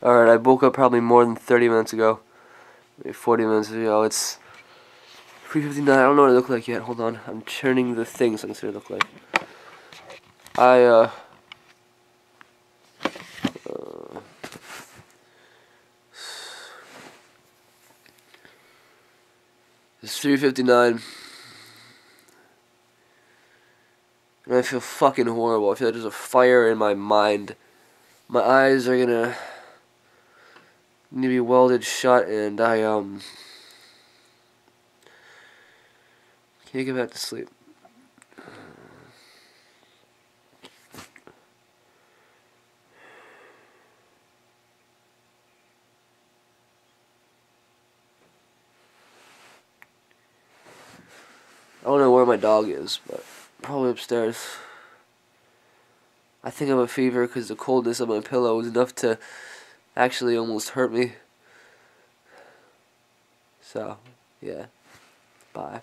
Alright, I woke up probably more than 30 minutes ago. Maybe 40 minutes ago. It's 3.59. I don't know what it look like yet. Hold on. I'm turning the thing so I can see what it look like. I, uh... uh it's 3.59. And I feel fucking horrible. I feel like there's a fire in my mind. My eyes are gonna need to be welded shut and I um can't get back to sleep. I don't know where my dog is, but probably upstairs. I think I have a fever because the coldness of my pillow was enough to actually almost hurt me. So, yeah. Bye.